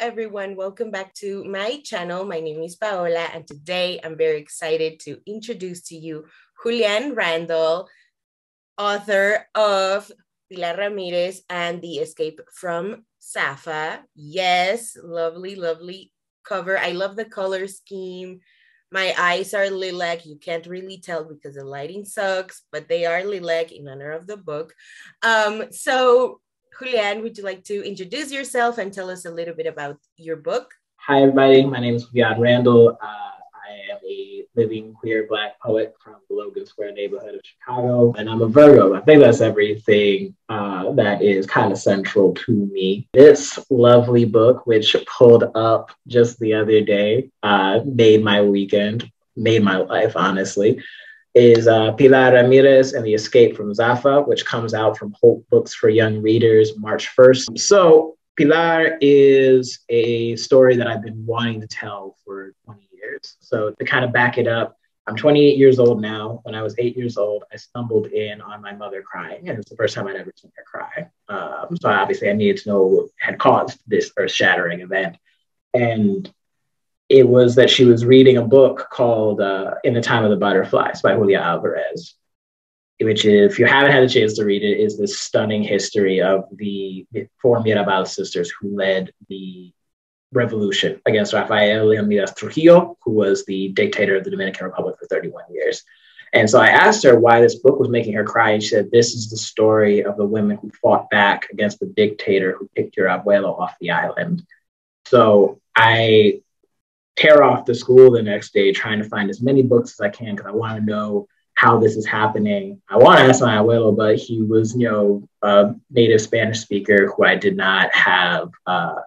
everyone. Welcome back to my channel. My name is Paola, and today I'm very excited to introduce to you Julian Randall, author of Pilar Ramirez and The Escape from Zafa. Yes, lovely, lovely cover. I love the color scheme. My eyes are lilac. You can't really tell because the lighting sucks, but they are lilac in honor of the book. Um, so Julian, would you like to introduce yourself and tell us a little bit about your book? Hi, everybody. My name is Julian Randall. Uh, I am a living queer Black poet from the Logan Square neighborhood of Chicago, and I'm a Virgo. I think that's everything uh, that is kind of central to me. This lovely book, which pulled up just the other day, uh, made my weekend, made my life, honestly is uh, Pilar Ramirez and the Escape from Zafa, which comes out from Holt Books for Young Readers March 1st. So, Pilar is a story that I've been wanting to tell for 20 years. So, to kind of back it up, I'm 28 years old now. When I was eight years old, I stumbled in on my mother crying, and it's the first time I'd ever seen her cry. Um, so, obviously, I needed to know what had caused this earth shattering event. And it was that she was reading a book called uh, In the Time of the Butterflies by Julia Alvarez, which, if you haven't had a chance to read it, is this stunning history of the four Mirabal sisters who led the revolution against Rafael Leonidas Trujillo, who was the dictator of the Dominican Republic for 31 years. And so I asked her why this book was making her cry. And she said, This is the story of the women who fought back against the dictator who picked your abuelo off the island. So I tear off the school the next day trying to find as many books as I can because I want to know how this is happening. I want to ask my abuelo, but he was, you know, a native Spanish speaker who I did not have uh,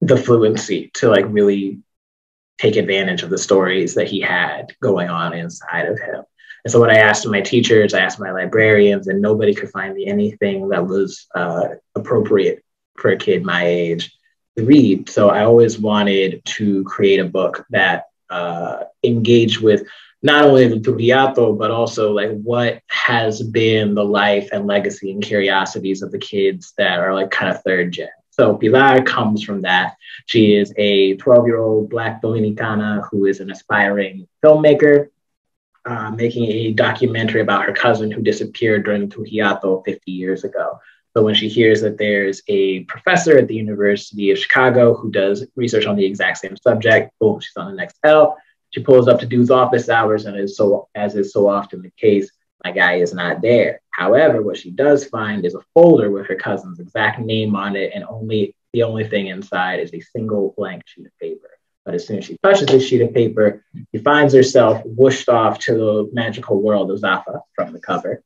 the fluency to like really take advantage of the stories that he had going on inside of him. And so when I asked my teachers, I asked my librarians, and nobody could find me anything that was uh, appropriate for a kid my age read. So I always wanted to create a book that uh, engaged with not only the Trujillato, but also like what has been the life and legacy and curiosities of the kids that are like kind of third gen. So Pilar comes from that. She is a 12 year old Black Dominicana who is an aspiring filmmaker, uh, making a documentary about her cousin who disappeared during the Trujillato 50 years ago. So when she hears that there's a professor at the University of Chicago who does research on the exact same subject, boom, she's on the next L. She pulls up to dude's office hours, and is so as is so often the case, my guy is not there. However, what she does find is a folder with her cousin's exact name on it, and only the only thing inside is a single blank sheet of paper. But as soon as she touches this sheet of paper, she finds herself whooshed off to the magical world of Zafa from the cover.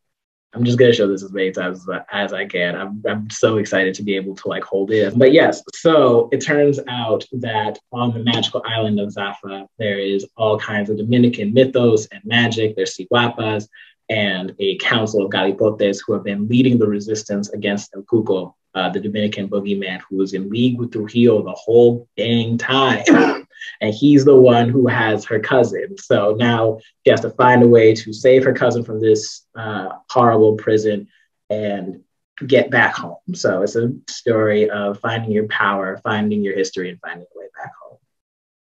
I'm just gonna show this as many times as, I can. I'm, I'm so excited to be able to like hold it. But yes, so it turns out that on the magical island of Zafa, there is all kinds of Dominican mythos and magic. There's ciguapas and a council of galipotes who have been leading the resistance against El Cuco, uh, the Dominican boogeyman who was in league with Trujillo the whole dang time. And he's the one who has her cousin. So now she has to find a way to save her cousin from this uh, horrible prison and get back home. So it's a story of finding your power, finding your history, and finding a way back home.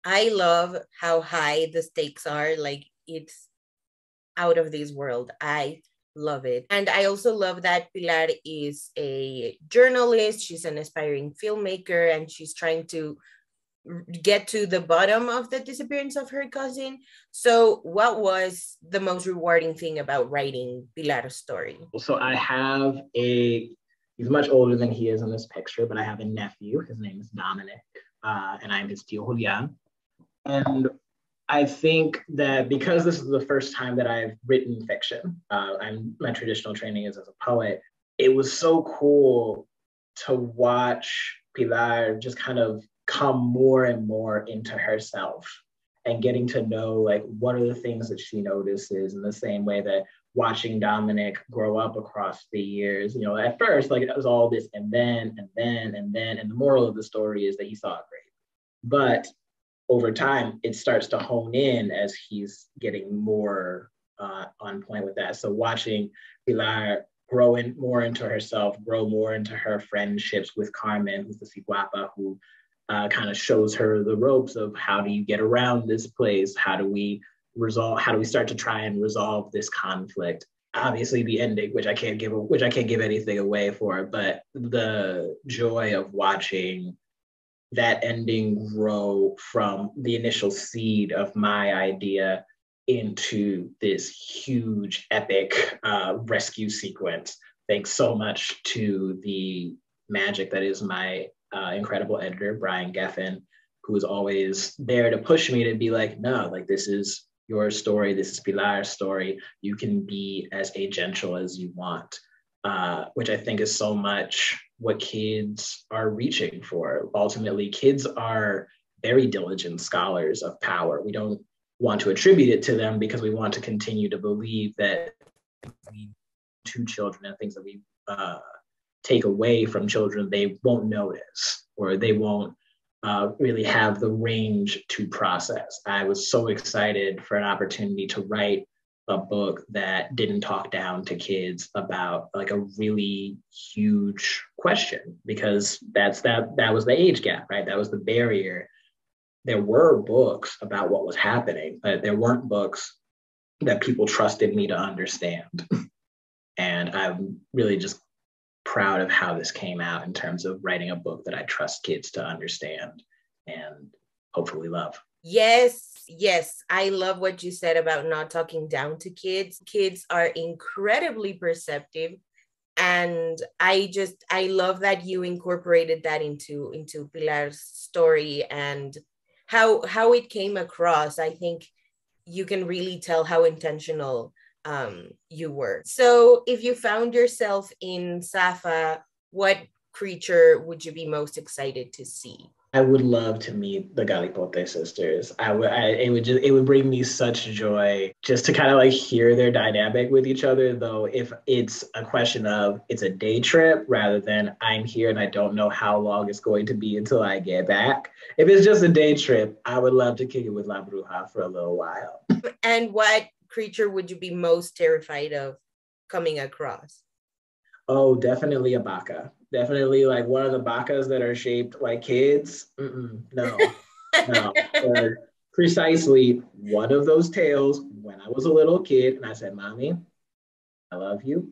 I love how high the stakes are. Like it's out of this world. I love it. And I also love that Pilar is a journalist. She's an aspiring filmmaker and she's trying to get to the bottom of the disappearance of her cousin. So, what was the most rewarding thing about writing Pilar's story? So, I have a, he's much older than he is in this picture, but I have a nephew. His name is Dominic, uh, and I'm his tío Julian. And I think that because this is the first time that I've written fiction, uh, I'm, my traditional training is as a poet, it was so cool to watch Pilar just kind of come more and more into herself and getting to know like what are the things that she notices in the same way that watching Dominic grow up across the years, you know, at first, like it was all this and then and then and then. And the moral of the story is that he saw a grave. But over time, it starts to hone in as he's getting more uh, on point with that. So watching Pilar grow in, more into herself, grow more into her friendships with Carmen, who's the Ciguapa, who uh, kind of shows her the ropes of how do you get around this place? How do we resolve? How do we start to try and resolve this conflict? Obviously, the ending, which I can't give, which I can't give anything away for, but the joy of watching that ending grow from the initial seed of my idea into this huge epic uh, rescue sequence. Thanks so much to the magic that is my uh, incredible editor, Brian Geffen, who was always there to push me to be like, no, like this is your story, this is Pilar's story. You can be as agential as you want, uh, which I think is so much what kids are reaching for. Ultimately, kids are very diligent scholars of power. We don't want to attribute it to them because we want to continue to believe that we two children and things that we uh, take away from children, they won't notice or they won't uh, really have the range to process. I was so excited for an opportunity to write a book that didn't talk down to kids about like a really huge question because that's that that was the age gap right? That was the barrier. There were books about what was happening but there weren't books that people trusted me to understand. And i'm really just proud of how this came out in terms of writing a book that I trust kids to understand and hopefully love. Yes, yes. I love what you said about not talking down to kids. Kids are incredibly perceptive and I just I love that you incorporated that into into Pilar's story and how how it came across. I think you can really tell how intentional um, you were. So if you found yourself in Zafa, what creature would you be most excited to see? I would love to meet the Galipote sisters. I would. I, it would just. It would bring me such joy just to kind of like hear their dynamic with each other. Though, if it's a question of it's a day trip rather than I'm here and I don't know how long it's going to be until I get back. If it's just a day trip, I would love to kick it with La Bruja for a little while. And what creature would you be most terrified of coming across? Oh, definitely a bacá. Definitely like one of the bacás that are shaped like kids. Mm-mm, no, no. Or precisely one of those tales when I was a little kid and I said, Mommy, I love you.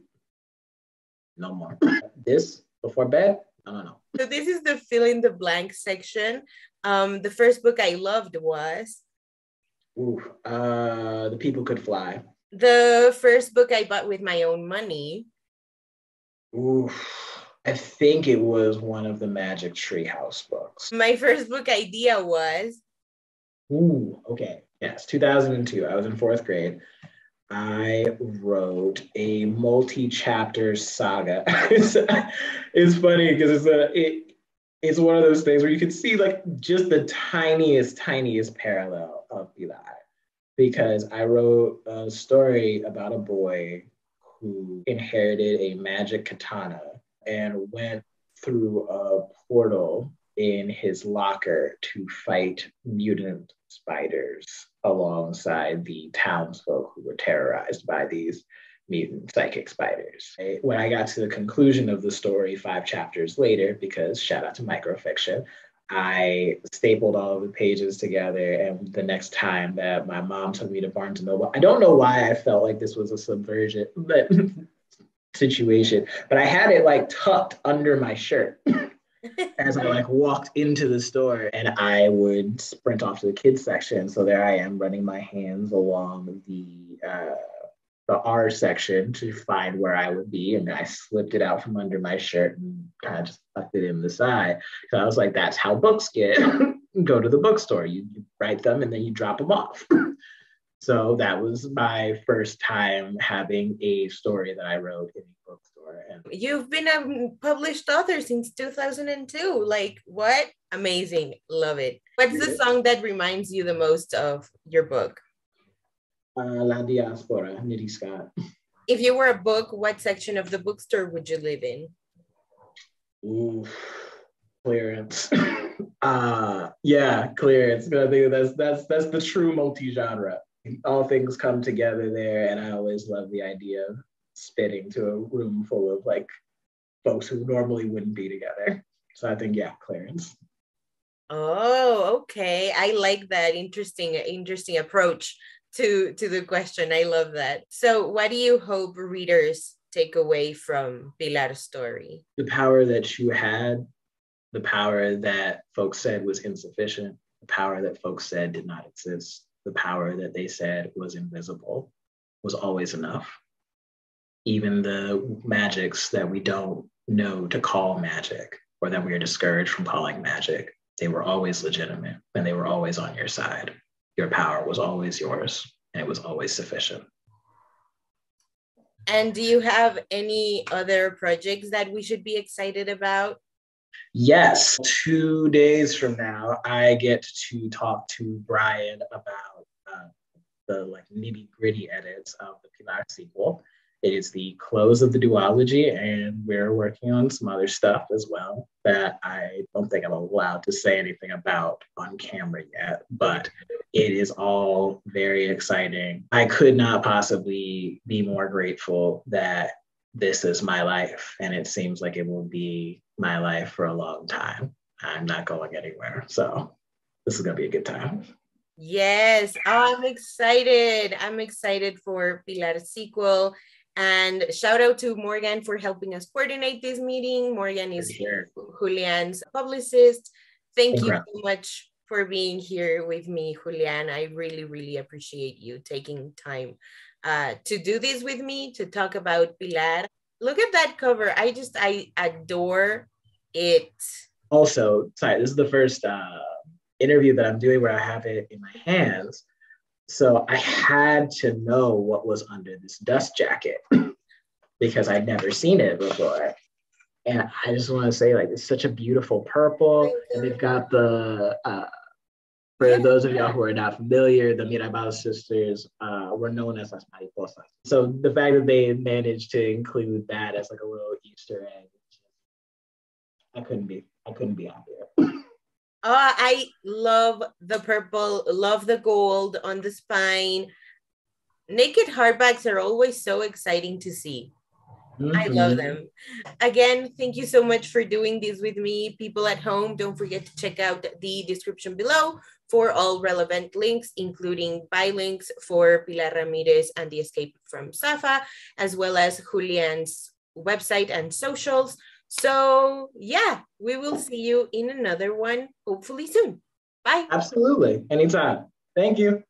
No more. this before bed? No, no, no. So this is the fill in the blank section. Um, the first book I loved was Ooh, uh, the people could fly. The first book I bought with my own money. Ooh, I think it was one of the Magic Treehouse books. My first book idea was. Ooh, okay. Yes, 2002. I was in fourth grade. I wrote a multi-chapter saga. it's, it's funny because it's a it, it's one of those things where you can see like just the tiniest, tiniest parallel of Eli, Because I wrote a story about a boy who inherited a magic katana and went through a portal in his locker to fight mutant spiders alongside the townsfolk who were terrorized by these mutant psychic spiders. When I got to the conclusion of the story five chapters later, because shout out to microfiction, I stapled all of the pages together. And the next time that my mom took me to Barnes and Noble, I don't know why I felt like this was a subversion but situation, but I had it like tucked under my shirt. as I like walked into the store and I would sprint off to the kids section. So there I am running my hands along the uh, the R section to find where I would be. And I slipped it out from under my shirt and kind of just tucked it in the side. So I was like, that's how books get go to the bookstore. You, you write them and then you drop them off. so that was my first time having a story that I wrote in a bookstore. And you've been a published author since 2002. Like what? Amazing. Love it. What's the song that reminds you the most of your book? Uh, La Diaspora, Nitty Scott. If you were a book, what section of the bookstore would you live in? Ooh, clearance. uh, yeah, clearance. I think that's that's that's the true multi-genre. All things come together there, and I always love the idea of spitting to a room full of like folks who normally wouldn't be together. So I think yeah, clearance. Oh, okay. I like that. Interesting, interesting approach to to the question. I love that. So, what do you hope readers take away from Pilar's story? The power that you had, the power that folks said was insufficient, the power that folks said did not exist, the power that they said was invisible was always enough. Even the magics that we don't know to call magic or that we are discouraged from calling magic they were always legitimate and they were always on your side. Your power was always yours and it was always sufficient. And do you have any other projects that we should be excited about? Yes, two days from now, I get to talk to Brian about uh, the like nitty gritty edits of the Pilar sequel. It is the close of the duology, and we're working on some other stuff as well that I don't think I'm allowed to say anything about on camera yet, but it is all very exciting. I could not possibly be more grateful that this is my life, and it seems like it will be my life for a long time. I'm not going anywhere. So, this is going to be a good time. Yes, oh, I'm excited. I'm excited for Pilar's sequel. And shout out to Morgan for helping us coordinate this meeting. Morgan is sure. Julian's publicist. Thank you so much for being here with me, Julian. I really, really appreciate you taking time uh, to do this with me, to talk about Pilar. Look at that cover. I just, I adore it. Also, sorry, this is the first uh, interview that I'm doing where I have it in my hands. So I had to know what was under this dust jacket because I'd never seen it before. And I just want to say, like, it's such a beautiful purple. And they've got the, uh, for yeah. those of y'all who are not familiar, the Mirabal sisters uh, were known as las mariposas. So the fact that they managed to include that as like a little Easter egg, I couldn't be, I couldn't be happier. Oh, I love the purple, love the gold on the spine. Naked hardbacks are always so exciting to see. Mm-hmm. I love them. Again, thank you so much for doing this with me. People at home, don't forget to check out the description below for all relevant links, including buy links for Pilar Ramirez and the Escape from Zafa, as well as Julian's website and socials. So, yeah, we will see you in another one hopefully soon. Bye. Absolutely. Anytime. Thank you.